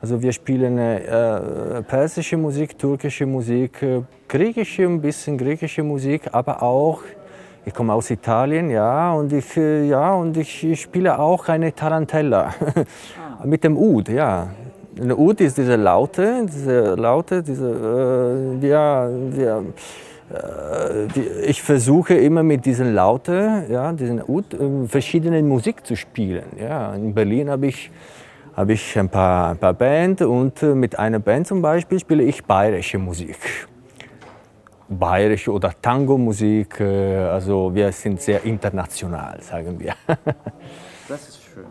Also wir spielen äh, persische Musik, türkische Musik, äh, griechische, ein bisschen griechische Musik, aber auch, ich komme aus Italien, ja, und ich, äh, ja, und ich spiele auch eine Tarantella mit dem Ud, ja. Ein Ud ist diese Laute, diese Laute, diese, äh, ja, ja, ich versuche immer mit diesen Laute, ja, diesen Ud, äh, verschiedene Musik zu spielen. Ja. In Berlin habe ich habe ich ein paar, ein paar Band und mit einer Band zum Beispiel spiele ich bayerische Musik. Bayerische oder Tango-Musik, äh, also wir sind sehr international, sagen wir. Das ist schön.